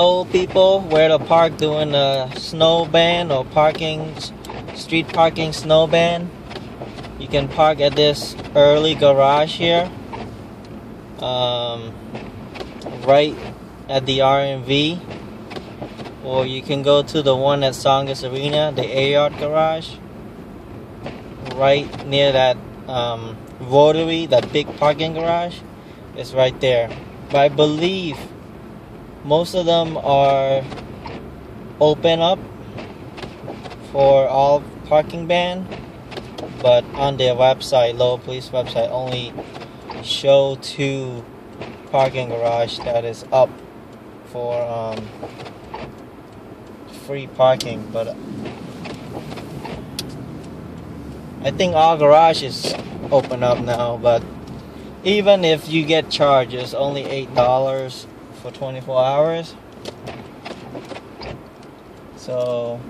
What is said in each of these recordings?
Know people where to park doing a snow ban or parking street parking snow ban. You can park at this early garage here, um, right at the RMV, or you can go to the one at Tsongas Arena, the Aod garage, right near that um, rotary, that big parking garage. It's right there. But I believe most of them are open up for all parking ban but on their website Lowell police website only show two parking garage that is up for um, free parking but I think all garage is open up now but even if you get charges only eight dollars for 24 hours. So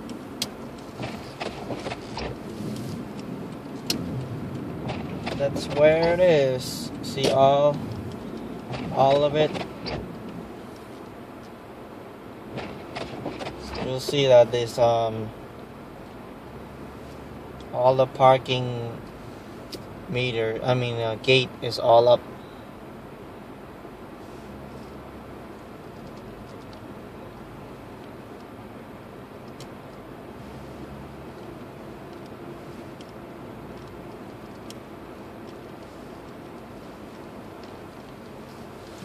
that's where it is. See all all of it. So you'll see that this um all the parking meter, I mean uh, gate is all up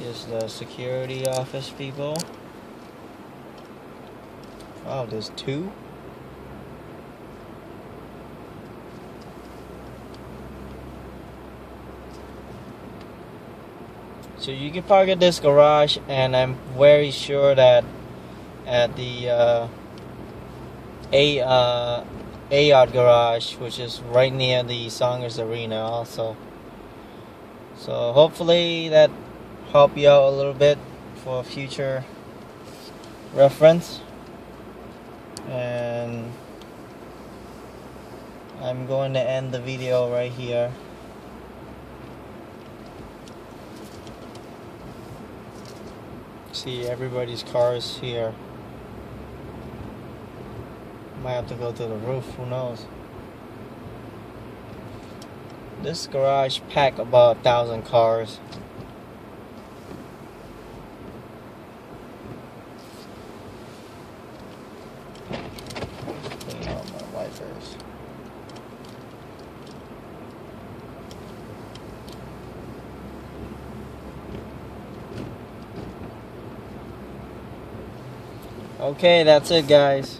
is the security office people. Oh, there's two? So you can park at this garage, and I'm very sure that at the uh, A uh, Aod garage, which is right near the Tsongas Arena, also. So hopefully that help you out a little bit for future reference. And I'm going to end the video right here. See everybody's cars here. Might have to go to the roof who knows? This garage pack about a thousand cars Okay, that's it, guys.